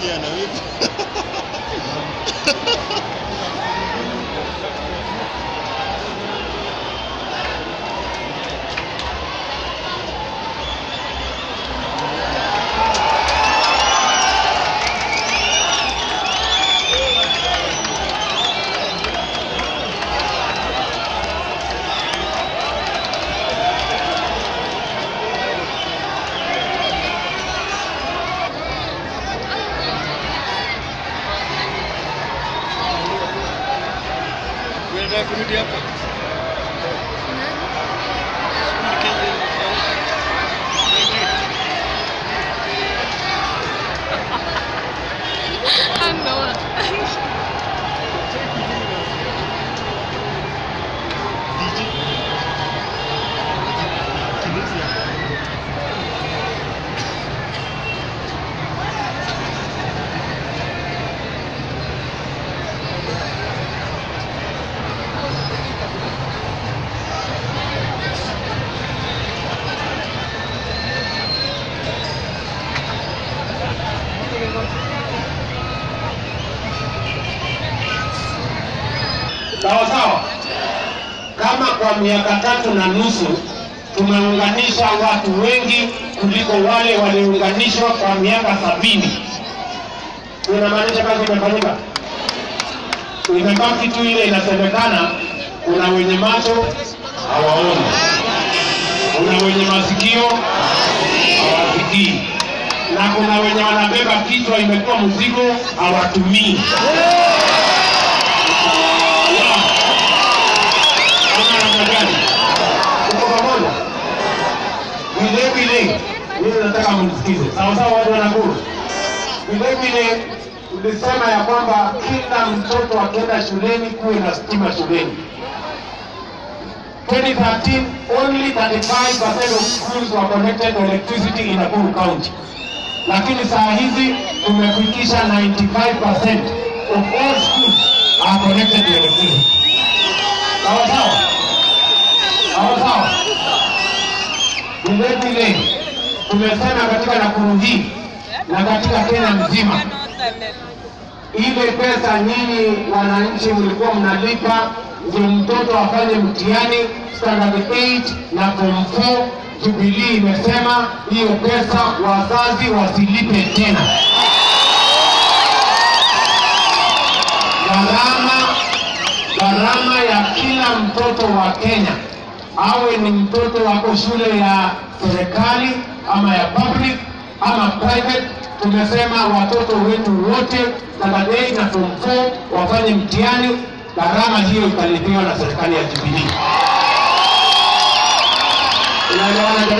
Cristiano. जाए कमिटी आपका kwa miaka tatu na nusu tumeunganisha watu wengi kuliko wale waliounganishwa kwa miaka sabini, inamaanisha kazi imefanyika. Imebaki tu ile inasemekana, kuna wenye macho hawaoni, kuna wenye masikio hawasikii, na kuna wenye wanabeba kichwa imekuwa mzigo hawatumii. Nataka mnisikize, sawa sawa, watu wa Nakuru. Vile vile tulisema ya kwamba kila mtoto akienda shuleni kuwe na stima shuleni. 2013 only 35% of schools were connected to electricity in Nakuru County, lakini saa hizi tumefikisha 95% of all schools are connected to electricity. Sawa sawa, sawa sawa. Vile tumesema katika Nakuru hii na katika Kenya mzima, ile pesa nyinyi wananchi mlikuwa mnalipa ndio mtoto afanye mtihani standard 8 na form 4, Jubilee imesema hiyo pesa wazazi wasilipe tena. Gharama gharama ya kila mtoto wa Kenya, awe ni mtoto wako shule ya serikali ama ya public ama private, tumesema watoto wetu wote standard 8 na form 4 wafanye mtihani, gharama hiyo italipiwa na serikali ya Jubilee.